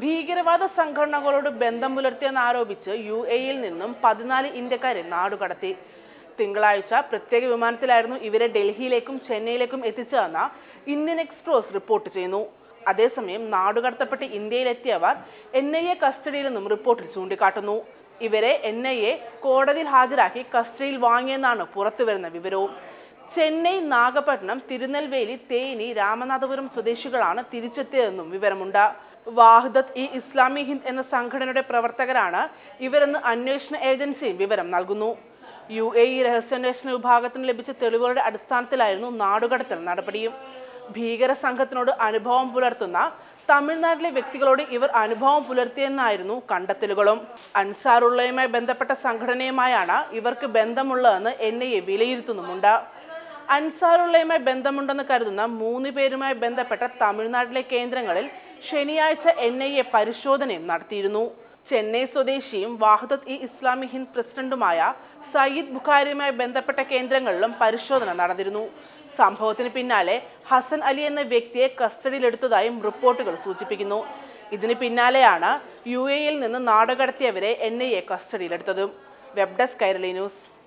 ഭീകരവാദ സംഘടനകളോട് ബന്ധം പുലർത്തിയെന്ന് ആരോപിച്ച് യു എയിൽ നിന്നും പതിനാല് ഇന്ത്യക്കാരെ നാടുകടത്തി. തിങ്കളാഴ്ച പ്രത്യേക വിമാനത്തിലായിരുന്നു ഇവരെ ഡൽഹിയിലേക്കും ചെന്നൈയിലേക്കും എത്തിച്ചതെന്ന ഇന്ത്യൻ എക്സ്പ്രസ് റിപ്പോർട്ട് ചെയ്യുന്നു. അതേസമയം നാടുകടത്തപ്പെട്ട് ഇന്ത്യയിലെത്തിയവർ എൻ ഐ എ കസ്റ്റഡിയിൽ നിന്നും റിപ്പോർട്ടിൽ ചൂണ്ടിക്കാട്ടുന്നു. ഇവരെ എൻ ഐ എ കോടതിയിൽ ഹാജരാക്കി കസ്റ്റഡിയിൽ വാങ്ങിയെന്നാണ് പുറത്തുവരുന്ന വിവരവും. ചെന്നൈ നാഗപട്ടണം തിരുനെൽവേലി തേനി രാമനാഥപുരം സ്വദേശികളാണ് തിരിച്ചെത്തിയതെന്നും വിവരമുണ്ട്. വാഹ്ദത്ത് ഇ ഇസ്ലാമി ഹിന്ദ് എന്ന സംഘടനയുടെ പ്രവർത്തകരാണ്. ഇവരെന്ന് അന്വേഷണ ഏജൻസിയും വിവരം നൽകുന്നു. യു എ ഇ രഹസ്യാന്വേഷണ വിഭാഗത്തിന് ലഭിച്ച തെളിവുകളുടെ അടിസ്ഥാനത്തിലായിരുന്നു നാടുകടത്തൽ നടപടിയും. ഭീകര സംഘത്തിനോട് അനുഭവം പുലർത്തുന്ന തമിഴ്നാട്ടിലെ വ്യക്തികളോട് ഇവർ അനുഭവം പുലർത്തിയെന്നായിരുന്നു കണ്ടെത്തലുകളും. അൻസാറുള്ളയുമായി ബന്ധപ്പെട്ട സംഘടനയുമായാണ് ഇവർക്ക് ബന്ധമുള്ളതെന്ന് എൻ ഐ എ വിലയിരുത്തുന്നുമുണ്ട്. അൻസാറുള്ളയുമായി ബന്ധമുണ്ടെന്ന് കരുതുന്ന മൂന്ന് പേരുമായി ബന്ധപ്പെട്ട തമിഴ്നാട്ടിലെ കേന്ദ്രങ്ങളിൽ ശനിയാഴ്ച എൻ ഐ എ പരിശോധനയും നടത്തിയിരുന്നു. ചെന്നൈ സ്വദേശിയും വാഹദത്ത് ഇ ഇസ്ലാമി ഹിന്ദ് പ്രസിഡന്റുമായ സയ്യിദ് ബുഖാരിയുമായി ബന്ധപ്പെട്ട കേന്ദ്രങ്ങളിലും പരിശോധന നടന്നിരുന്നു. സംഭവത്തിന് പിന്നാലെ ഹസൻ അലി എന്ന വ്യക്തിയെ കസ്റ്റഡിയിലെടുത്തതായും റിപ്പോർട്ടുകൾ സൂചിപ്പിക്കുന്നു. ഇതിന് പിന്നാലെയാണ് യു എയിൽ നിന്ന് നാടുകടത്തിയവരെ N I A കസ്റ്റഡിയിലെടുത്തതും. Web desk Kairali news.